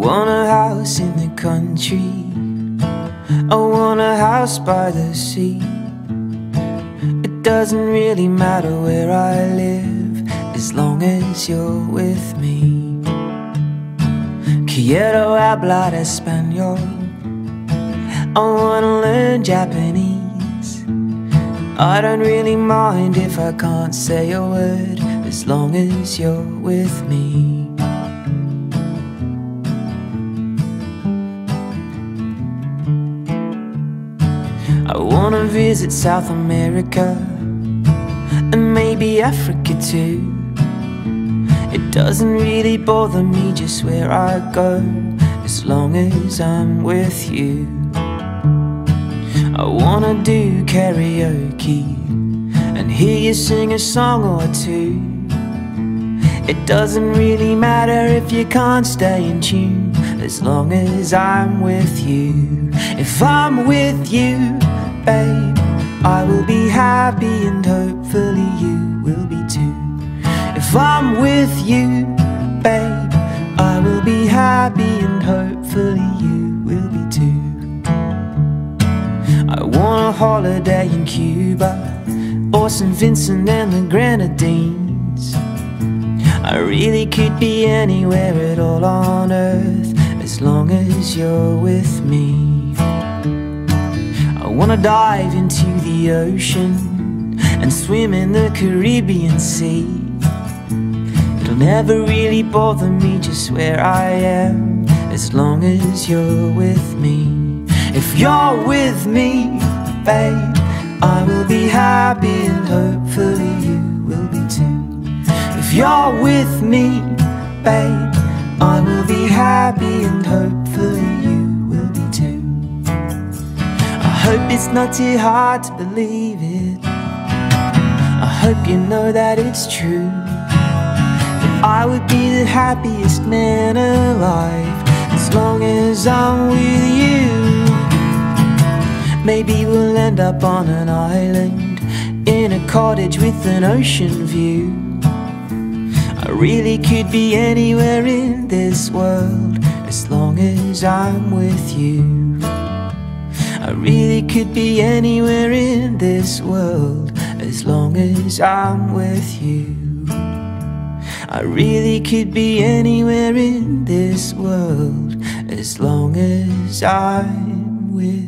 want a house in the country. I want a house by the sea. It doesn't really matter where I live As long as you're with me. Quiero hablar español. I wanna learn Japanese. I don't really mind if I can't say a word As long as you're with me. Wanna visit South America and maybe Africa too. It doesn't really bother me just where I go as long as I'm with you. I wanna do karaoke and hear you sing a song or two. It doesn't really matter if you can't stay in tune as long as I'm with you. If I'm with you, babe, I will be happy and hopefully you will be too. If I'm with you, babe, I will be happy and hopefully you will be too. I want a holiday in Cuba or St. Vincent and the Grenadines. I really could be anywhere at all on earth as long as you're with me. Wanna dive into the ocean and swim in the Caribbean Sea. It'll never really bother me just where I am as long as you're with me. If you're with me, babe, I will be happy and hopefully you will be too. If you're with me, hope it's not too hard to believe it. I hope you know that it's true. That I would be the happiest man alive as long as I'm with you. Maybe we'll end up on an island in a cottage with an ocean view. I really could be anywhere in this world as long as I'm with you. I really could be anywhere in this world as long as I'm with you. I really could be anywhere in this world as long as I'm with you,